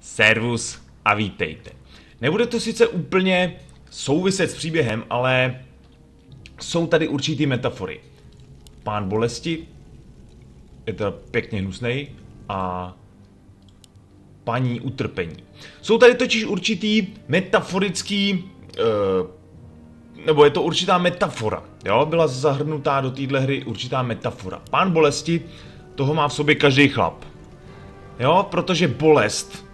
servus a vítejte. Nebude to sice úplně souviset s příběhem, ale jsou tady určitý metafory. Pán bolesti je teda pěkně hnusnej a paní utrpení. Jsou tady totiž určitý metaforický, uh, nebo je to určitá metafora, jo? Byla zahrnutá do téhle hry určitá metafora. Pán bolesti, toho má v sobě každý chlap. Jo, protože bolest,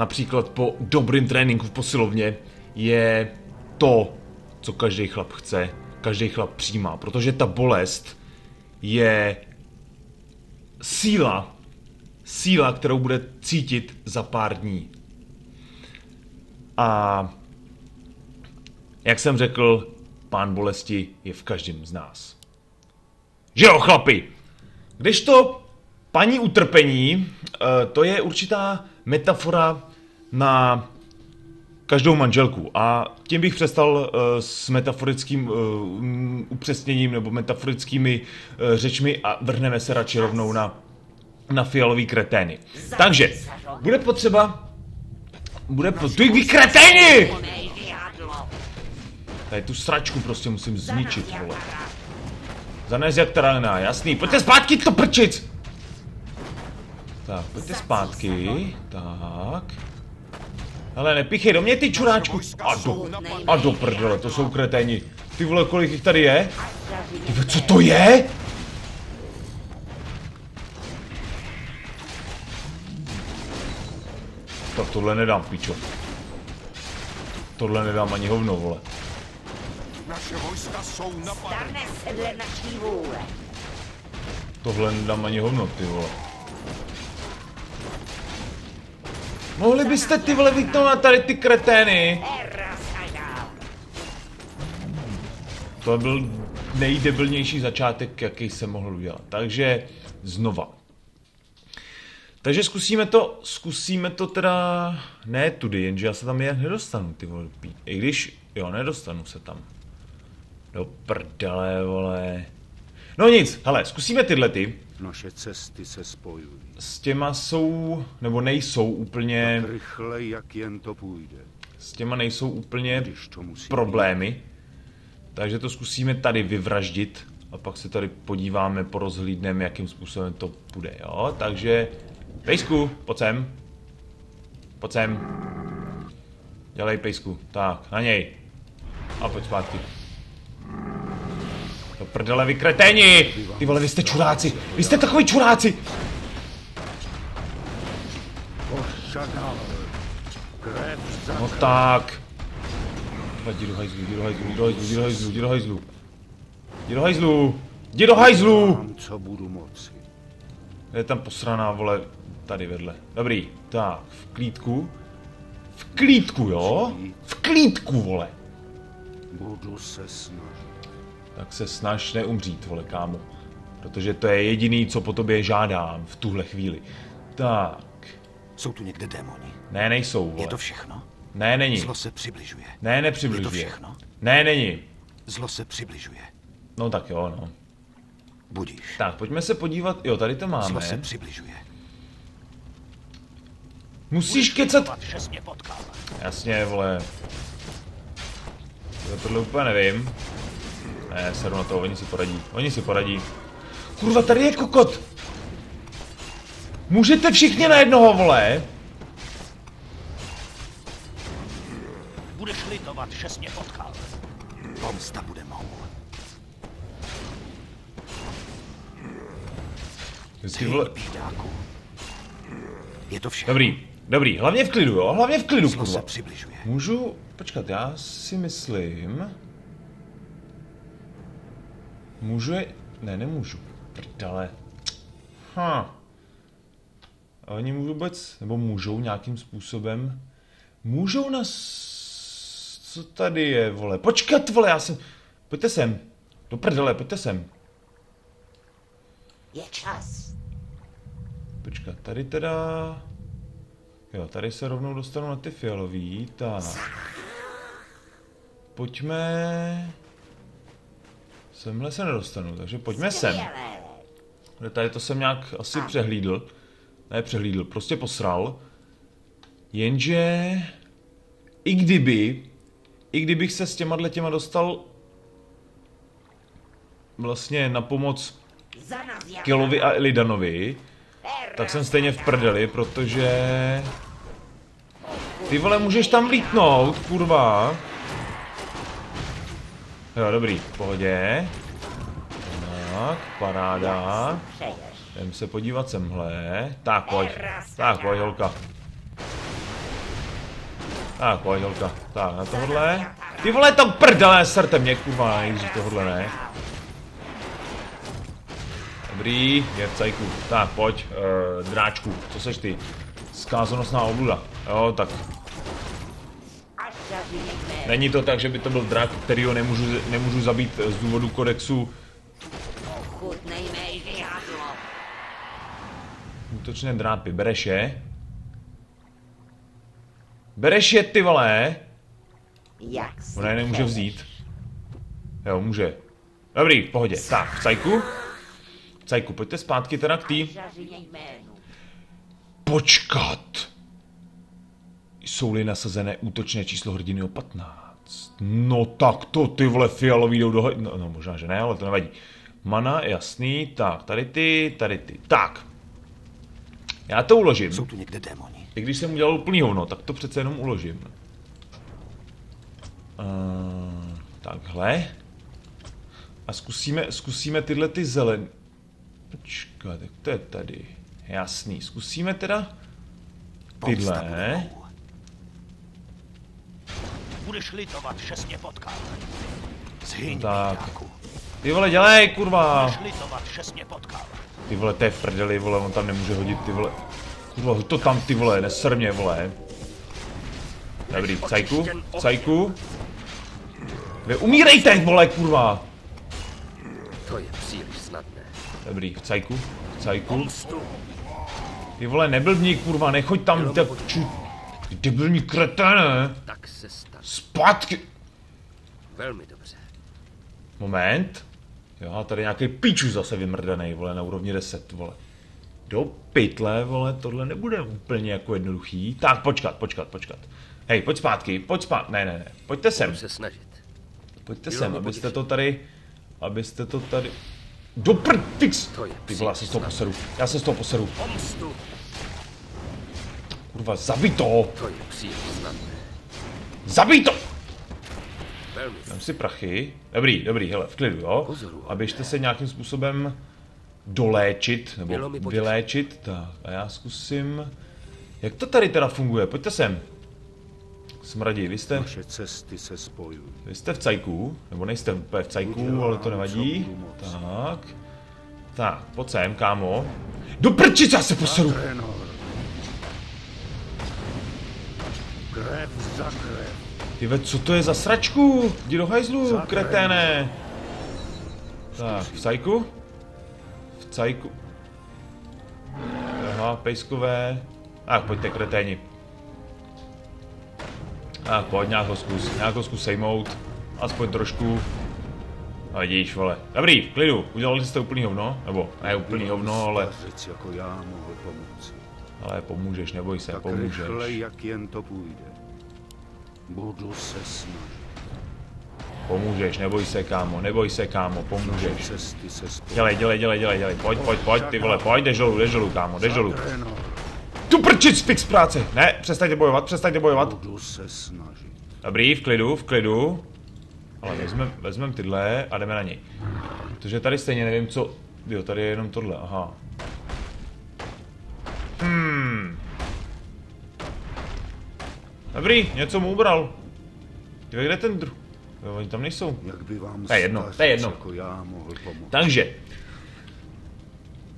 například po dobrým tréninku v posilovně, je to, co každý chlap chce, každý chlap přijímá, protože ta bolest je síla, síla, kterou bude cítit za pár dní. A jak jsem řekl, pán bolesti je v každém z nás. Že jo, chlapi? Když to paní utrpení, eh, to je určitá metafora na každou manželku. A tím bych přestal uh, s metaforickým uh, upřesněním nebo metaforickými uh, řečmi a vrhneme se radši rovnou na, na fialový kretény. Takže, bude potřeba... Bude potřeba... Ty vy kreténi! Tady tu sračku prostě musím zničit, vole. Zanes jak tralená, jasný. Pojďte zpátky, to prčic! Tak, pojďte zpátky. Tak. Ale nepichej do mě ty čuráčku. A do, a do prdele, to jsou kreténi. Ty vole, kolik jich tady je? Ty vole, co to je? Tak tohle nedám, pičo. Tohle nedám ani hovno, vole. Naše vojska jsou napadeny. Tohle nedám ani hovno, ty vole. Mohli byste ty vole na tady ty kretény? To byl nejdebilnější začátek, jaký jsem mohl udělat. Takže znova. Takže zkusíme to, zkusíme to teda, ne tudy, jenže já se tam jen nedostanu, ty vole, i když, jo, nedostanu se tam. Do prdele, vole. No nic, hele, zkusíme tyhle ty. Naše cesty se spojují. S těma jsou, nebo nejsou úplně, Rychle, jak jen to půjde. s těma nejsou úplně Když to musí problémy. Takže to zkusíme tady vyvraždit a pak se tady podíváme, porozhlídneme, jakým způsobem to půjde, jo? Takže, pejsku, pojď sem. Pojď sem. Dělej pejsku, tak, na něj. A pojď zpátky. Prdele, vy! Ty vole, vy jste čuráci! Vy jste takový čuráci! No tak. Jdi do hajzlu, jdi do hajzlu, jdi do hajzlu, jdi do hajzlu, jdi do hajzlu. Jdi do hajzlu! Jdi do hajzlu! Co budu moci. Je tam posraná, vole, tady vedle. Dobrý, tak, v klídku. V klídku, jo? V klídku, vole. Budu se snažit. Tak se snaž neumřít, vole, kámo. Protože to je jediný, co po tobě žádám v tuhle chvíli. Tak. Jsou tu někde démoni. Ne, nejsou, vole. Je to všechno? Ne, není. Zlo se přibližuje. Ne, Je to nepřibližuje. všechno? Ne, není. Zlo se přibližuje. No tak jo, no. Budíš. Tak, pojďme se podívat. Jo, tady to Zlo máme. se přibližuje. Musíš kecat. Mě potkal. Jasně, vole. To tohle úplně nevím. Ne, seru na to, oni si poradí. Oni si poradí. Kurva, tady je kokot! Můžete všichni na jednoho, vole? Budeš litovat, šest mě potkal. Pomsta bude mou. Ty vole. Je to všechno. Dobrý, dobrý, hlavně v klidu, jo? Hlavně v klidu, Zlo se kurva. přibližuje. Můžu, počkat, já si myslím... Můžu je... Ne, nemůžu. Prdele. Ha. A oni můžou vůbec, nebo můžou nějakým způsobem... Můžou nás... Co tady je, vole? Počkat, vole, já jsem... Pojďte sem. Do prdele, pojďte sem. Je čas. Počkat, tady teda... Jo, tady se rovnou dostanu na ty fialový, tak. Pojďme... Semhle se nedostanu, takže pojďme sem. Tady to jsem nějak asi přehlídl. Ne přehlídl, prostě posral. Jenže... I kdyby... I kdybych se s těma těma dostal... Vlastně na pomoc Kilovi a Ilidanovi, tak jsem stejně v prdeli, protože... Ty vole, můžeš tam vlítnout, kurva. Jo, dobrý, v pohodě. Tak, paráda. Jdem se podívat semhle. Tak, pojď. Tak, pojď, holka. Tak, pojď, holka. Tak, na tohle. Ty vole, to prdele, srte mě, kurva, nejdřív tohle ne. Dobrý, je v cajku. Tak, pojď, uh, dráčku, co seš ty? Skázonosná obluda. Jo, tak. Není to tak, že by to byl drak, kterýho nemůžu, nemůžu zabít z důvodu kodexu útočné drápy. Bereš je? Bereš je, ty vole? Jak Ona je nemůže vzít. Jo, může. Dobrý, v pohodě. Tak, v cajku. V cajku, pojďte zpátky teda k tý. Počkat. Jsou-li nasazené útočné číslo hrdiny o 15. No tak to ty vole fialový jdou do... No, no možná, že ne, ale to nevadí. Mana, jasný, tak, tady ty, tady ty. Tak. Já to uložím. Jsou tu někde démoni. I když jsem udělal úplný hovno, tak to přece jenom uložím. Uh, takhle. A zkusíme, zkusíme tyhle ty zelen... Počkat, tak to je tady. Jasný, zkusíme teda tyhle. Budeš litovat, že jsi mě potkal. Zhyň, Tak. Ty vole, dělej, kurva! Budeš litovat, že jsi mě potkal. Ty vole, to je v prdeli, vole, on tam nemůže hodit, ty vole. Kurva, to tam, ty vole, neser mě, vole. Dobrý, v cajku, v cajku. Vy umírejte, vole, kurva! To je příliš snadné. Dobrý, v cajku, v cajku. Ty vole, neblbni, kurva, nechoď tam, tak ču... Ty debilní kreténe! Tak se stane. Zpátky! Velmi dobře. Moment. Jo, tady nějaký píču zase vymrdaný, vole, na úrovni 10, vole. Do pytle, vole, tohle nebude úplně jako jednoduchý. Tak, počkat, počkat, počkat. Hej, pojď zpátky, pojď zpátky, ne, ne, ne, pojďte sem, Budu se snažit. pojďte Bylo sem, mi abyste to tady, abyste to tady... Do prd, fix! To je Ty vole, já se z toho poseru, já se z toho poseru. Pomstu. Kurva, zabij to! Je příliš snadné. Zabij to! Velmi Dám si prachy. Dobrý, dobrý, hele, v klidu, jo? A běžte se nějakým způsobem doléčit, nebo vyléčit. Tak, a já zkusím... Jak to tady teda funguje? Pojďte sem. Smradí, vy jste, Naše cesty se spojují. vy jste v cajku, nebo nejste úplně v cajku, ale to nevadí. Tak. Tak, pojď sem, kámo. Do prčic, já se poseru. Tenor. Ty ve, co to je za sračku? Jdi do hajzlu, kreténe. Tak, v cajku? V cajku. Aha, pejskové. Tak, pojďte, kreténi. Tak, pojď, nějak ho zkus, nějak ho zkus sejmout. Aspoň trošku. A vidíš, vole. Dobrý, v klidu. Udělali jste úplný hovno? Nebo, ne úplný hovno, ale, jako já mohl pomoci. ale pomůžeš, neboj se, Tak pomůžeš. rychle, jak jen to půjde. Budu se snažit. Pomůžeš, neboj se, kámo, neboj se, kámo, pomůžeš. Dělej, dělej, dělej, dělej, dělej. Pojď, pojď, pojď, ty vole, pojď, jdeš dolů, jdeš dolů, kámo, jdeš dolů. Tenor. Tu prčic, fix práce. Ne, přestaňte bojovat, přestaňte bojovat. Budu se snažit. Dobrý, v klidu, v klidu. Ale vezmem, vezmem tyhle a jdeme na něj. Protože tady stejně nevím, co... Jo, tady je jenom tohle, aha. Dobrý, něco mu ubral. Ty kde je ten druh? Jo, oni tam nejsou. Jak by vám To je jedno, to je jedno. jako já mohl pomoci. Takže.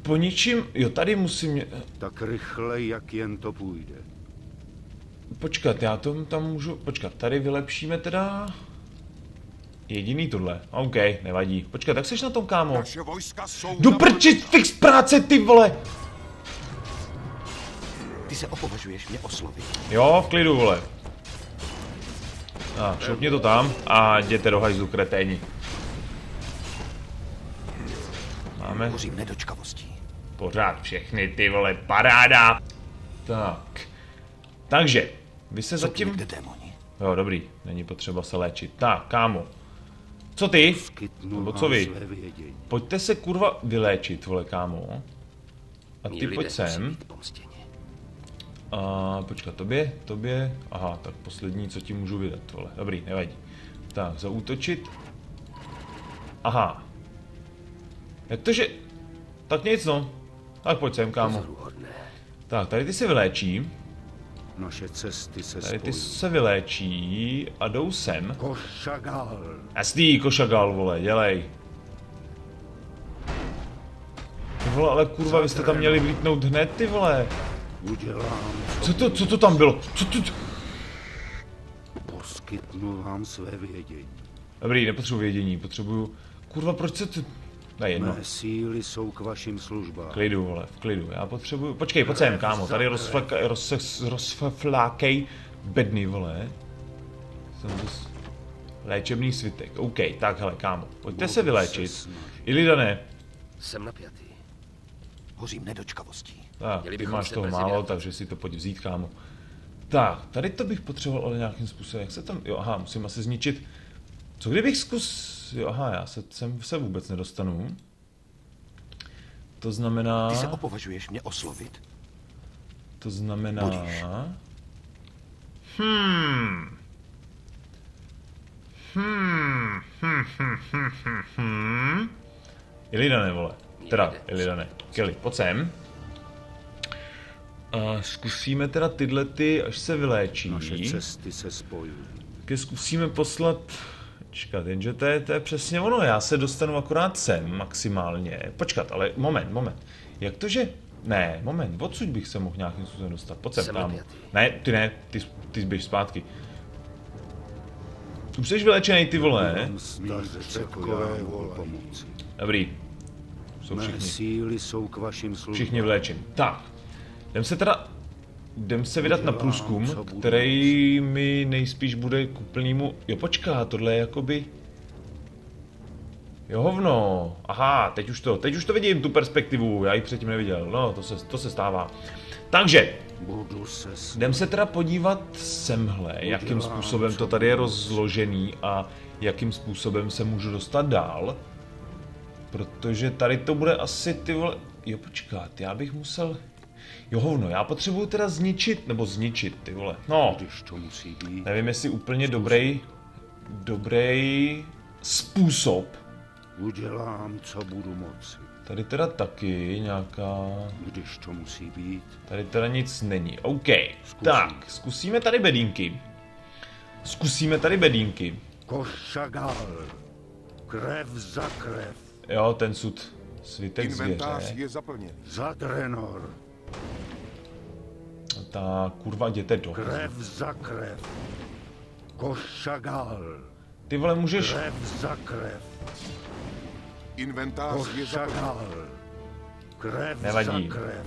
Po ničím, jo, tady musím, Tak rychle, jak jen to půjde. počkat, já to tam můžu, počkat, tady vylepšíme teda jediný tohle, OK, nevadí. Počkat, tak seš na tom, kámo. Naše vojska jsou Do na prčic, fix práce, ty vole! Se opovažuješ mě oslovit. Jo, v klidu, vole. A, šoupně to tam a jděte do hajzlu, kreténi. Máme Hořím nedočkavostí. pořád všechny, ty vole, paráda. Tak. Takže, vy se zatím... Jo, dobrý, není potřeba se léčit. Tak, kámo. Co ty? Nebo co vy? Pojďte se kurva vyléčit, vole, kámo. A ty pojď sem. A počkat, tobě, tobě, aha, tak poslední, co ti můžu vydat, vole, dobrý, nevadí. Tak, zaútočit. Aha. Jak to, že... Tak nic, no. Tak pojď sem, kámo. Tak, tady ty se vyléčí, Naše cesty se tady ty se vyléčí a jdou sem. Košagal. Jasný, košagal, vole, dělej. Vole, ale kurva, vy jste tam měli vlítnout hned, ty vole. Udělám, Co to, co to tam bylo? Co to... poskytnu vám své vědění. Dobrý, nepotřebuji vědění, potřebuju... Kurva, proč se to... Ne, jedno. Mé síly jsou k vašim službám. klidu, vole, v klidu. Já potřebuju... Počkej, pojď sem, kámo, tady rozflaka, roz, rozflákej bedny, vole. Jsem to... s- Léčebný svitek. OK, tak hele, kámo, pojďte se vyléčit. Ilidane, Jsem napjatý. Hořím nedočkavostí. Tak, Měli ty bychom máš toho málo, vydat. takže si to pojď vzít, kámo. Tak, tady to bych potřeboval ale nějakým způsobem, jak se tam, jo, aha, musím asi zničit. Co kdybych zkus, jo, aha, já se sem se vůbec nedostanu. To znamená, Ty se opovažuješ mě oslovit? to znamená, Budíš. hmm, Hmm, hm, hm, hm, hm, hm. Ilidane, vole. Teda, Ilidane. Kelly, pojď sem. A zkusíme teda tyhle ty, až se vyléčí. Naše cesty se spojují. Ke zkusíme poslat... Počkat, jenže to je, to je přesně ono, já se dostanu akorát sem maximálně. Počkat, ale moment, moment. Jak to, že... Ne, moment, odsud bych se mohl nějakým způsobem dostat. Pojď sem, napjatý. Ne, ty ne, ty, ty běž zpátky. Už jsi vylečený, ty vole. Dobrý. Jsou Mé všichni. síly jsou k vašim službám. Všichni vylečení. Tak. Jdem se teda... Jdem se vydat na průzkum, který mi nejspíš bude k úplnému... Jo, počká, tohle je jakoby... Jo, hovno. Aha, teď už to, teď už to vidím, tu perspektivu, já ji předtím neviděl. No, to se, to se stává. Takže, jdem se teda podívat semhle, jakým způsobem to tady je rozložený a jakým způsobem se můžu dostat dál. Protože tady to bude asi ty vole... Jo, počkat, já bych musel... Jo, hovno, já potřebuju teda zničit, nebo zničit, ty vole. No, Když to musí být. nevím, jestli úplně dobrý, dobrý způsob. Udělám, co budu moci. Tady teda taky nějaká... Když to musí být. Tady teda nic není. OK, tak, zkusíme tady bedínky. Zkusíme tady bedínky. Košagal. Krev za krev. Jo, ten sud svitek Inventář zvěře. je zaplněný. Za Drenor. Ta kurva jděte do. Krev za krev. Košagal. Ty vole, můžeš... Krev za krev. Inventář je. Košagal. Krev Nevadí. za krev.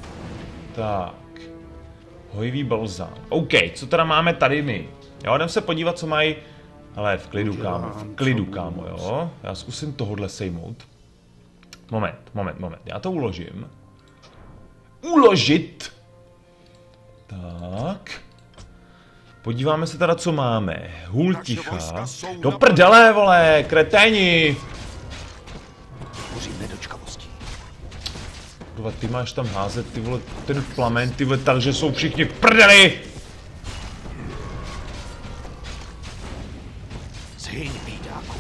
Tak. Hojivý balzám. OK, co teda máme tady my? Jo, jdem se podívat, co mají... Ale v klidu, kámo, v klidu, kámo, jo. Já zkusím tohodle sejmout. Moment, moment, moment. Já to uložím. Uložit! Tak. Podíváme se teda, co máme. Hůl ticha. Do prdele, vole, kreténi! Kurva, ty máš tam házet, ty vole, ten plamen, ty vole, takže jsou všichni k prdeli! Zhyň, bídáku.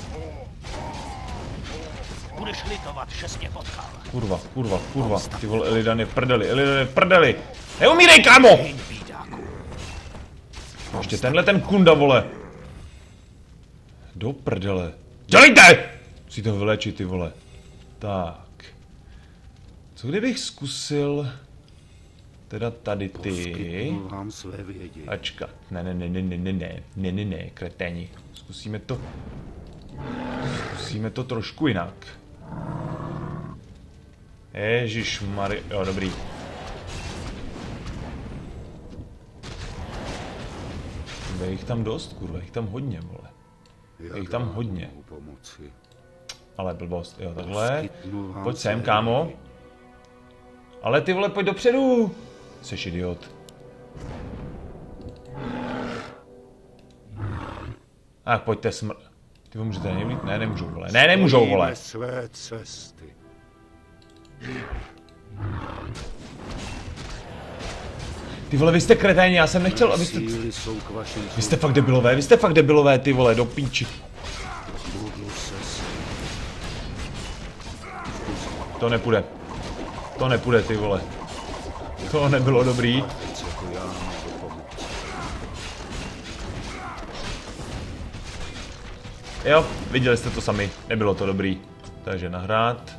Budeš litovat, že jsi mě potkal. Kurva, kurva, kurva, ty vole, Elidan je v prdeli, Elidan je v prdeli! Neumírej, kámo! Ještě tenhle ten kunda, vole! Do prdele. Dělejte! Musíte ho vylečit, ty vole. Tak. Co kdybych zkusil... Teda tady ty... Ačka. Ne, ne, ne, ne, ne, ne, ne, ne, ne, ne, kreténi. Zkusíme to... Zkusíme to trošku jinak. Ježíš Mari, jo, dobrý. Je jich tam dost, kurva, jich tam hodně, vole. Je jich tam hodně. Ale blbost, jo, takhle. Pojď sem, kámo. Ale ty vole, pojď dopředu! Jsi idiot. A pojďte smr... Ty můžete nevít? Ne, nemůžou, vole. Ne, nemůžou, vole. své cesty. Ty vole, vy jste kreténi, já jsem nechtěl, abyste... Vy jste fakt debilové, vy jste fakt debilové, ty vole, do píči. To nepůjde. To nepůjde, ty vole. To nebylo dobrý. Jo, viděli jste to sami, nebylo to dobrý. Takže nahrát.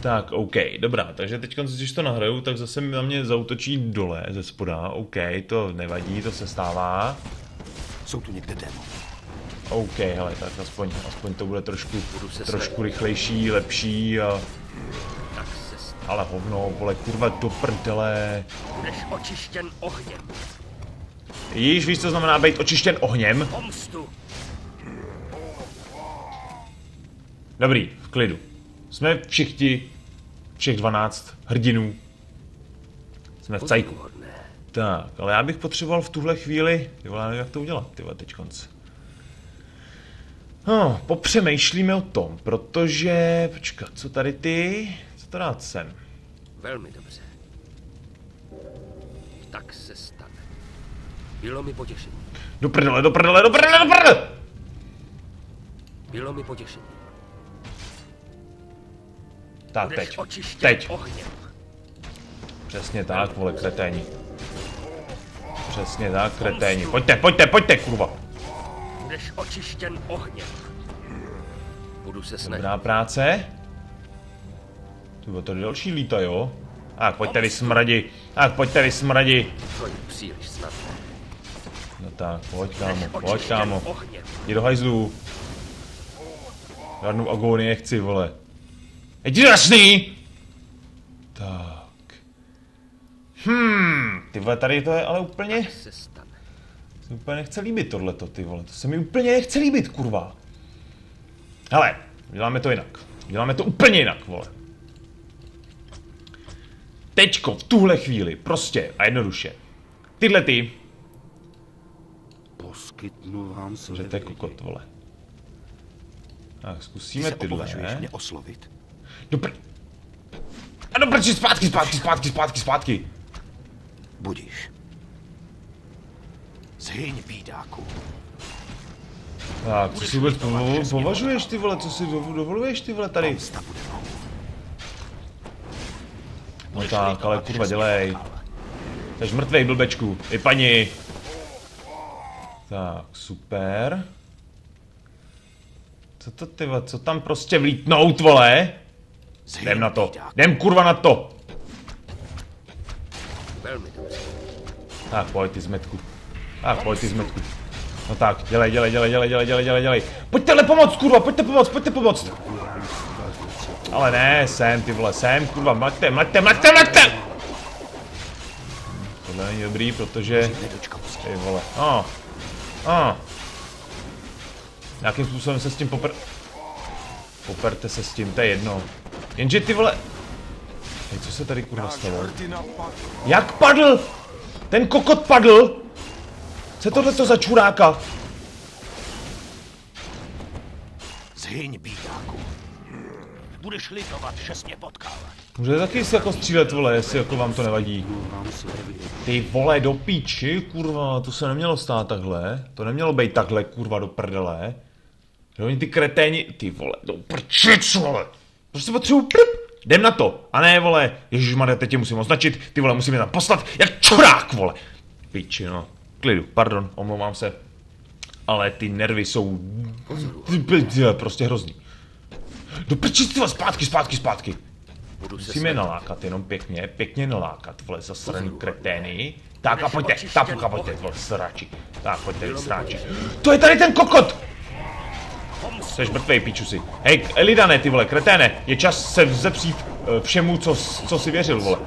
Tak, OK, dobrá, takže teď, když to nahraju, tak zase na mě zautočí dole ze spoda. OK, to nevadí, to se stává. Jsou tu někde démoni. OK, hele, tak aspoň, aspoň to bude trošku, Budu se trošku rychlejší, lepší a... Tak se stane. Ale hovno, vole, kurva, do prdele. Budeš očištěn ohněm. Již víš, co znamená být očištěn ohněm? Pomstu. Dobrý, v klidu. Jsme všichni, všech 12 hrdinů. Jsme v cajku. Tak, ale já bych potřeboval v tuhle chvíli, ty vole, já nevím, jak to udělat, ty vole, teď konc. No, popřemýšlíme o tom, protože, počkat, co tady ty, co to dát sem? Velmi dobře. Tak se stane. Bylo mi potěšení. Do prdele, do prdele, do prdele, do prdele! Bylo mi potěšení. Tak, teď, očištěn teď, ohněm. přesně tak, vole, kreténi. Přesně tak, kreténi. Pojďte, pojďte, pojďte, kurva. Budeš očištěn ohněm. Budu se snažit. Dobrá práce. Tu bylo to další líta, jo? Tak, pojďte vy smradi. Tak, pojďte vy smradi. To je příliš snadné. No tak, pojď kámo, pojď kámo. Jdi do hajzlů. Žádnou agónii nechci, vole. Jdi jasný! Tak. Hmm, ty vole, tady to je ale úplně, se stane. se mi úplně nechce líbit tohleto, ty vole. To se mi úplně nechce líbit, kurva. Hele, děláme to jinak. Děláme to úplně jinak, vole. Teďko, v tuhle chvíli, prostě a jednoduše. Tyhle ty, Poskytnu vám své že to je kokot, vole. Tak, Ty zkusíme se opovažuješ tyhle. mě oslovit? Dobr... A dobrči, zpátky, zpátky, zpátky, zpátky, zpátky. Budíš. Zhyň, bídáku. Tak, co si vůbec považuješ, ty vole, co si dov- dovoluješ, ty vole, tady? No tak, ale kurva, dělej. Jsi mrtvej, blbečku. I paní. Tak, super. Co to ty vole, co tam prostě vlítnout, vole? Jdem na to. Jdem kurva na to. Velmi dobře. Tak, pojď ty zmetku. Tak, pojď ty zmetku. No tak, dělej, dělej, dělej, dělej, dělej, dělej, dělej, dělej. Pojďte pomoct, kurva, pojďte pomoct, pojďte pomoct. Ale ne, sem, ty vole, sem, kurva, mlaďte, mlaďte, mlaďte, mlaďte! Tohle není dobrý, protože, ty vole, a, a. Nějakým způsobem se s tím popr... Poperte se s tím, to je jedno. Jenže ty vole... Hej, co se tady kurva stalo? Jak padl? Ten kokot padl? Co je tohle to za čuráka? Zhyň, bídáku. Budeš litovat, že jsi mě potkal. Může taky si jako střílet, vole, jestli jako vám to nevadí. Ty vole, do píči, kurva, to se nemělo stát takhle. To nemělo být takhle, kurva, do prdele. Že oni ty kreténi, ty vole, do prčic, vole. Prostě potřebuji prp. Jdem na to. A ne, vole, ježišmarja, teď tě musím označit, ty vole, musím je tam poslat, jak čurák, vole. Píči, no. Klidu, pardon, omlouvám se. Ale ty nervy jsou prostě hrozný. Do vole, zpátky, zpátky, zpátky. Budu se Musíme je nalákat, jenom pěkně, pěkně nalákat, vole, zasraný kretény. Tak a pojďte, tak a pojďte, vole, sráči. Tak, pojďte, sráči. To je tady ten kokot! Jsi mrtvej, píčusi. Hej, Elidane, ty vole, kreténe, je čas se vzepřít eh, všemu, co, co si věřil, vole.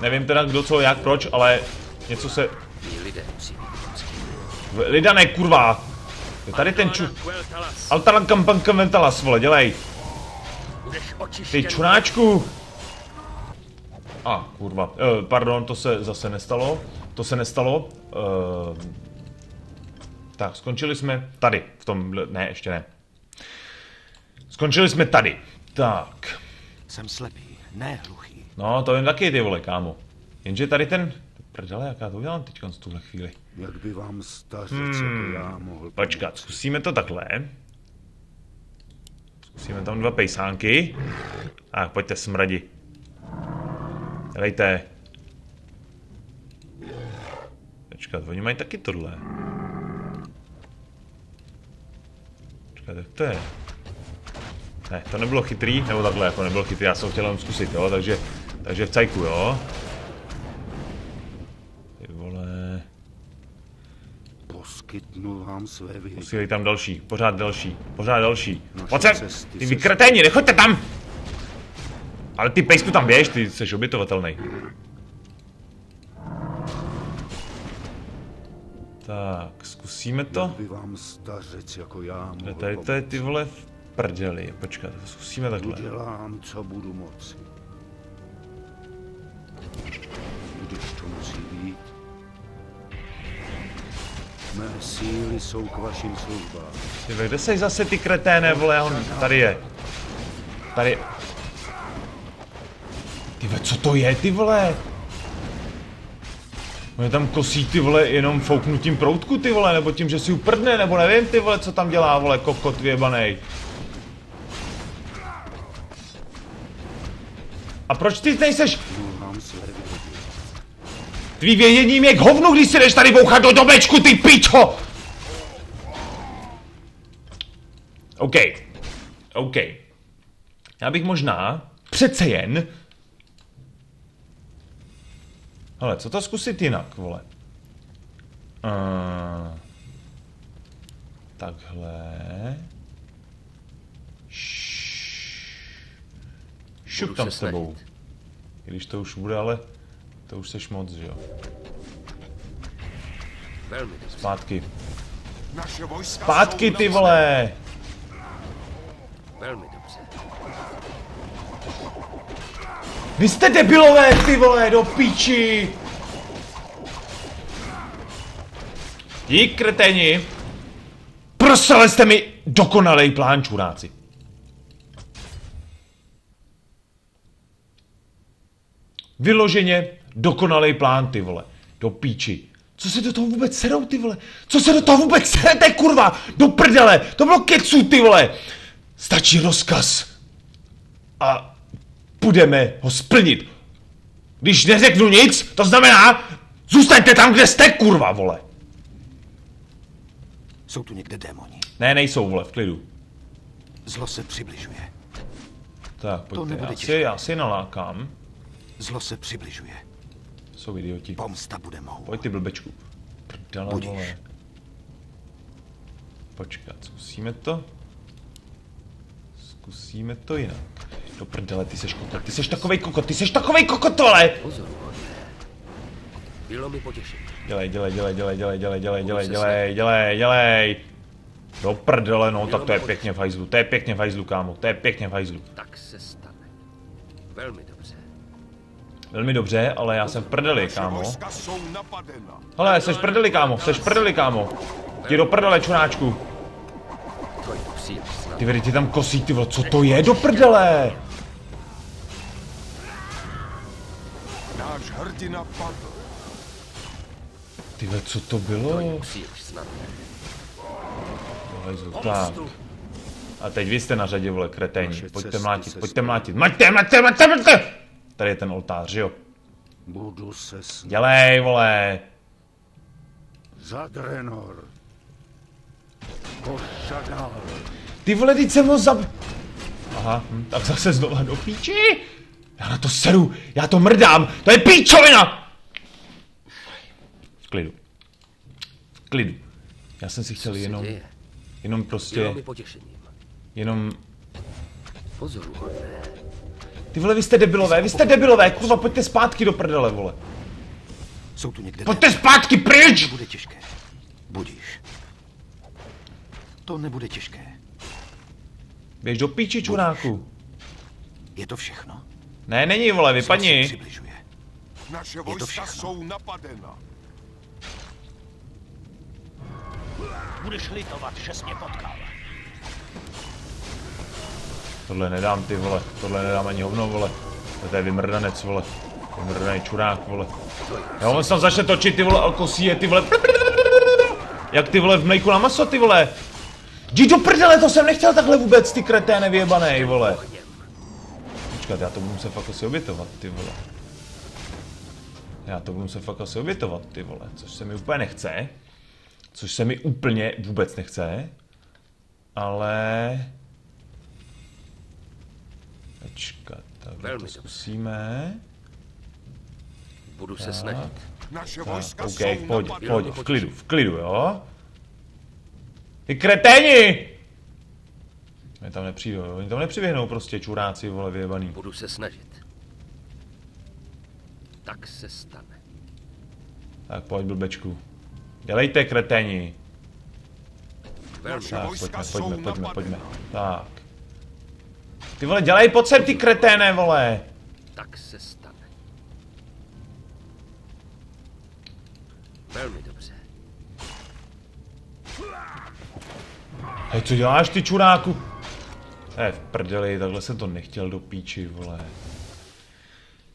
Nevím teda kdo, co, jak, proč, ale něco se... Lidane, kurva! Je tady ten ču... Altalan Kampanka Ventalas, vole, dělej. Ty čunáčku! A, ah, kurva. Eh, pardon, to se zase nestalo. To se nestalo. Eh, tak, skončili jsme tady. V tom, ne, ještě ne. Skončili jsme tady. Tak. Jsem slepý, ne hluchý. No, to jen taky ty vole, kámo. Jenže tady ten... Prdele, jak já to udělám teď v tuhle chvíli. Jak by vám stařec hmm. jako já mohl Počkat, zkusíme to takhle. Zkusíme tam dva pejsánky. A pojďte smradi. Dejte. Počkat, oni mají taky tohle. Počkat, jak to je? Ne, to nebylo chytrý, nebo takhle, jako nebylo chytrý, já jsem chtěl jenom zkusit, jo, takže, takže v cajku, jo. Ty vole. Poskytnu vám své vyhlídky. Posílej tam další, pořád další, pořád další. Pojď sem, ty vykreténi, nechoďte tam! Ale ty pejsku tam běž, ty jsi obytovatelný. Tak, zkusíme to. By vám stařec jako já mohl Tady to je ty vole v prdeli, počkat, zkusíme takhle. Udělám, co budu moci. Když to musí být. Mé síly jsou k vašim službám. Ty ve, kde jsi zase ty kreténe, vole, on tady je. Tady. Ty ve, co to je, ty vole? On je tam kosí, ty vole, jenom fouknutím proutku, ty vole, nebo tím, že si uprdne, nebo nevím, ty vole, co tam dělá, vole, kokot vyjebanej. A proč ty nejseš tvý věděním je k hovnu, když si jdeš tady bouchat do domečku, ty pičo! OK. OK. Já bych možná přece jen... Ale co to zkusit jinak, vole? Uh, takhle... Šup tam se s tebou. snažit. I když to už bude, ale to už seš moc, že jo? Zpátky. Zpátky ty vole! Velmi dobře. Vy jste debilové ty vole, do píči! Dík kreteni! Prosrali jste mi dokonalej plán, čuráci. Vyloženě dokonalej plán, ty vole. Do píči. Co se do toho vůbec serou, ty vole? Co se do toho vůbec serete, kurva? Do prdele! To bylo kecu, ty vole! Stačí rozkaz. A budeme ho splnit. Když neřeknu nic, to znamená, zůstaňte tam, kde jste, kurva, vole. Jsou tu někde démoni. Ne, nejsou, vole, v klidu. Zlo se přibližuje. Tak, pojďte, nebude já si, já si nalákám. Zlo se přibližuje. Jsou idioti. Pomsta bude mou. Pojď ty blbečku. Prdele, Budíš. vole. Počkat, zkusíme to. Zkusíme to jinak. Do prdele, ty seš kokot, ty seš takovej kokot, ty seš takovej kokot, vole! Pozor, Bylo mi potěšení. Dělej, dělej, dělej, dělej, dělej, dělej, dělej, dělej, dělej, dělej, dělej. Do prdele, no, tak to je pěkně v hajzlu, to je pěkně v hajzlu, kámo, to je pěkně v hajzlu. Tak se stane. Velmi dobře. Velmi dobře, ale já jsem v prdeli, kámo. Hele, seš v prdeli, kámo, seš v prdeli, kámo. Jdi do prdele, čuráčku. Ty vedy, ty tam kosí, ty vole, co to je do prdele? Náš hrdina padl. Ty ve, co to To je bylo? Hajzlu, tak. A teď vy jste na řadě, vole, kreténi. Pojďte mlátit, pojďte mlátit. Mlaďte, mlaďte, mlaďte, mlaďte! Tady je ten oltář, jo? Budu se snažit. Dělej, vole. Za Drenor. Ty vole, teď jsem ho zab... Aha, hm, tak zase znova do píči. Já na to seru, já to mrdám, to je píčovina! V klidu. V klidu. Já jsem si chtěl jenom, děje? jenom prostě, jenom... Pozoruhodné. Ty vole, vy jste debilové, vy jste debilové, kurva, pojďte zpátky do prdele, vole. Jsou tu někde Pojďte zpátky pryč! To bude těžké. Budíš. To nebude těžké. Běž do píči, čuráku. Je to všechno. Ne, není, vole, vypadni. Naše to vojska všechno. jsou napadena. Budeš litovat, že jsi mě potkal. Tohle nedám, ty vole. Tohle nedám ani hovno, vole. To je vymrdanec, vole. Vymrdaný čurák, vole. Jo, on se tam začne točit, ty vole, alkosí je, ty vole. Jak ty vole v mlejku na maso, ty vole. Jdi do prdele, to jsem nechtěl takhle vůbec, ty kreténe vyjebanej, vole. Počkat, já to budu muset fakt asi obětovat, ty vole. Já to budu muset fakt asi obětovat, ty vole, což se mi úplně nechce. Což se mi úplně vůbec nechce. Ale... Počkat, tak Velmi to zkusíme. Budu se snažit. Naše vojska OK, jsou pojď, pojď, v klidu, v klidu, jo? Ty kreténi! Oni tam nepřijdou, jo? oni tam nepřiběhnou prostě čuráci, vole, vyjebaný. Budu se snažit. Tak se stane. Tak pojď, blbečku. Dělejte, kreténi. Velmi Tak, pojďme, pojďme, pojďme, pojďme. Tak. Ty vole, dělej pod sem, ty kreténe, vole! tak se stane. Velmi dobře. Hej, co děláš, ty čuráku? Eh, v prdeli, takhle jsem to nechtěl do píči, vole.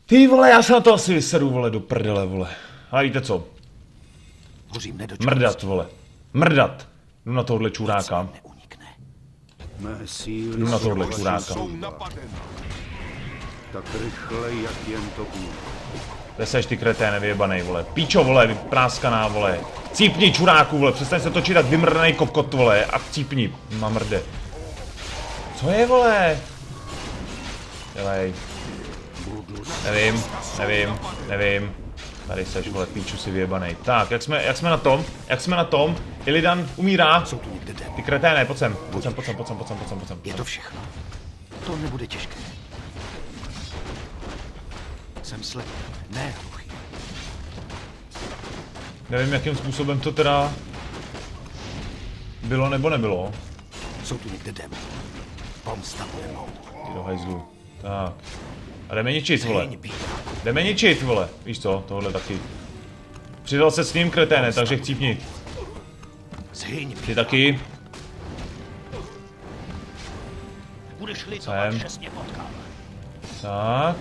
Ty vole, já se na to asi vysedu, vole, do prdele, vole. Ale víte co? Hořím. Mrdat, vole. Mrdat. Jdu na tohle čuráka. Jdu na tohle čuráka. Tak rychle, jak jen to půjde. Kde seš ty kreténe vyjebanej, vole. Píčo, vole, vypráskaná, vole. Cípni, čuráku, vole. Přestaň se točit jak vymrdanej kokot, vole. A cípni, mamrde. Co je, vole? Dělej. Nevím, nevím, nevím. Tady seš, vole, píču si vyjebanej. Tak, jak jsme, jak jsme na tom? Jak jsme na tom? Illidan umírá. Ty kreténe, pojď sem. Pojď sem, pojď sem, pojď sem, pojď sem, pojď sem, pojď sem. Je to všechno. To nebude těžké. Jsem slepý, ne hluchý. Nevím, jakým způsobem to teda bylo nebo nebylo. Jsou tu někde dem. Pomsta bude mou. Ty do hajzlu. Tak. A jdeme ničit, vole. Jdeme ničit, vole. Víš co, tohle taky. Přidal se s ním kreténe, takže chcípni. Ty taky. Budeš litovat, Jsem. že jsi mě potkal. Tak.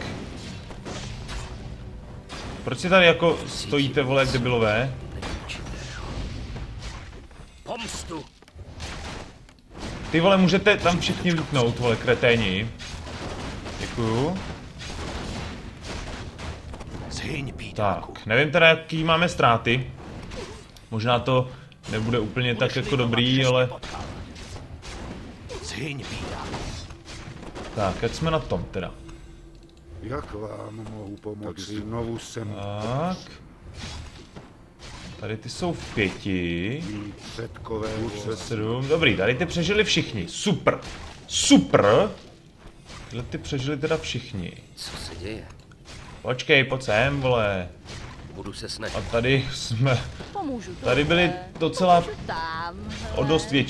Proč si tady jako stojíte, vole, jak debilové? Pomstu! Ty vole, můžete tam všichni lítnout, vole, kreténi. Děkuju. Tak, nevím teda, jaký máme ztráty. Možná to nebude úplně tak jako dobrý, ale... Tak, jak jsme na tom teda? Jak vám mohu pomoci? Znovu jsem Tak. Tady ty jsou v pěti. předkové se Sedm. Dobrý, tady ty přežili všichni. Super. Super. Tyhle ty přežili teda všichni. Co se děje? Počkej, pojď sem, vole. Budu se snažit. A tady jsme Pomůžu Tady byli docela o dost větší.